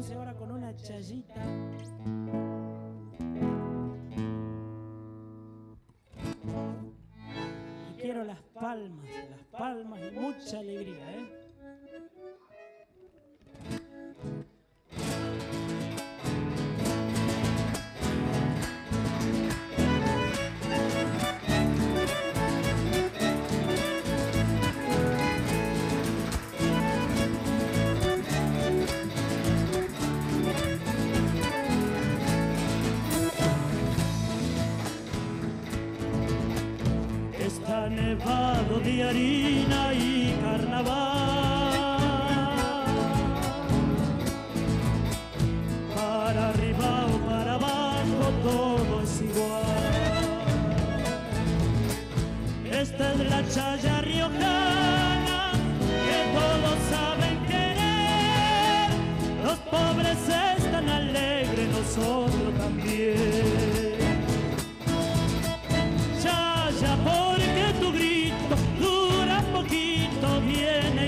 entonces ahora con una chayita. Y quiero las palmas, las palmas y mucha alegría, ¿eh? Nevado de harina y carnaval.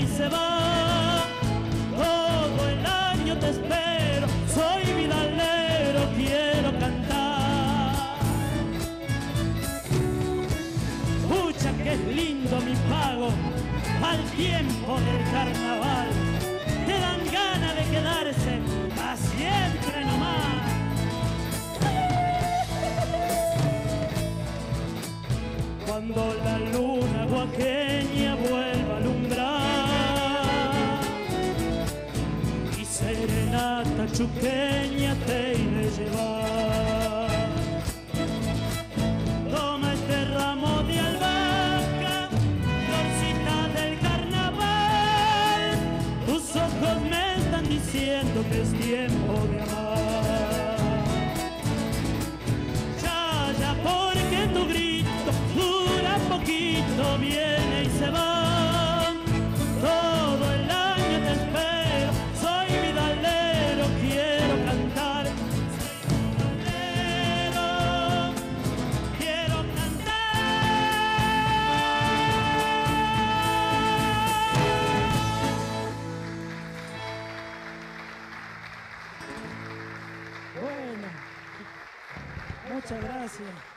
Y se va. Todo el año te espero, soy vidalero, quiero cantar. Pucha, que es lindo mi pago al tiempo del carnaval. Te dan ganas de quedarse a siempre nomás. cuando la luna guaqueña serenata chuqueña te iré llevar. Toma este ramo de albahaca, florcita del carnaval, tus ojos me están diciendo que es tiempo de amar. Chaya, porque tu grito dura poquito, viene Bueno, muchas gracias.